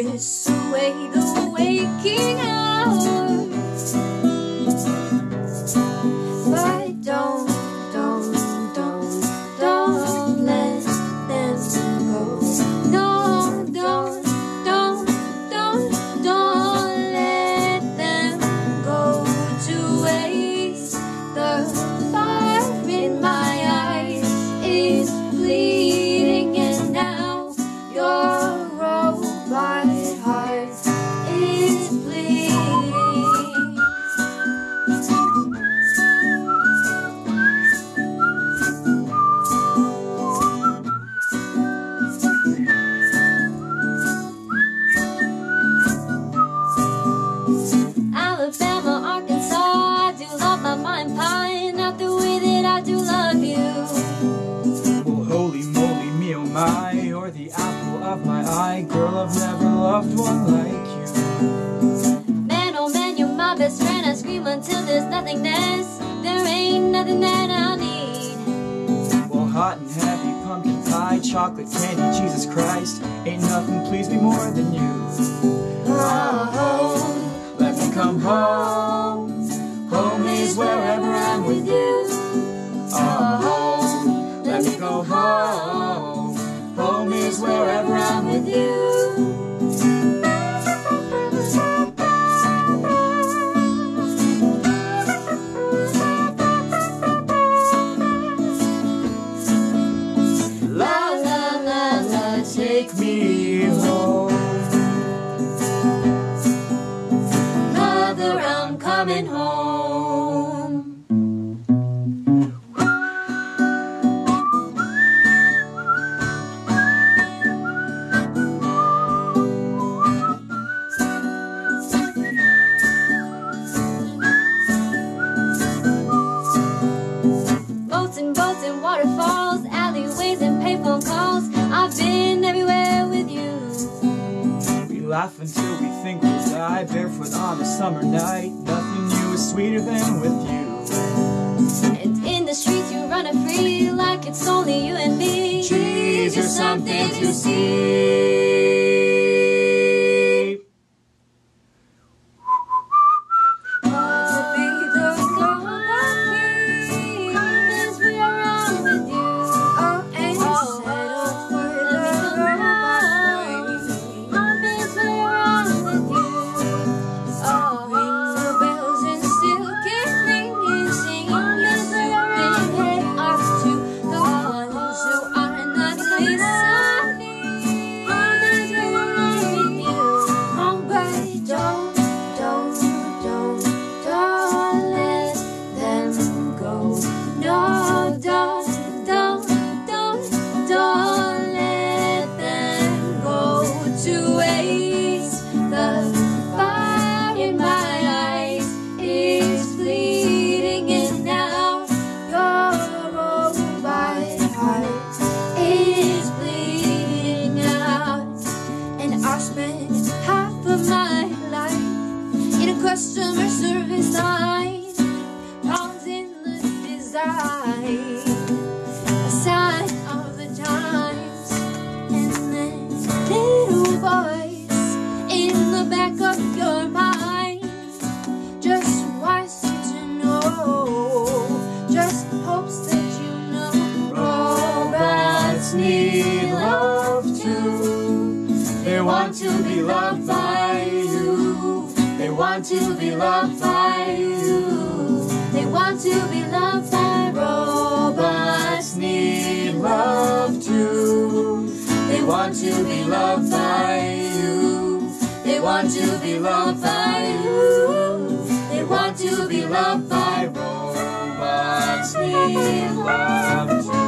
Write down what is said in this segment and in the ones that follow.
kiss away the waking hours. Loved one like you. Man, oh man, you're my best friend. I scream until there's nothingness. There ain't nothing that I need. Well, hot and heavy, pumpkin pie, chocolate candy, Jesus Christ. Ain't nothing please me more than you. Oh, Let me come home. Home is wherever la, Take me laugh until we think we'll die, barefoot on a summer night. Nothing new is sweeter than with you. And in the streets you run a free like it's only you and me. Trees are something to see. Need love too. They want to be loved by you. They want to be loved by you. They want to be loved by Robots need love too. They want to be loved by you. They want to be loved by you. They want to be loved by robots need love too.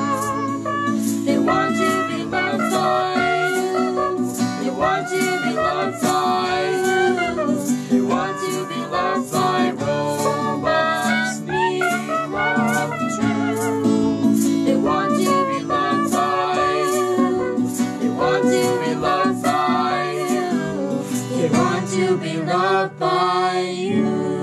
want to be loved by you.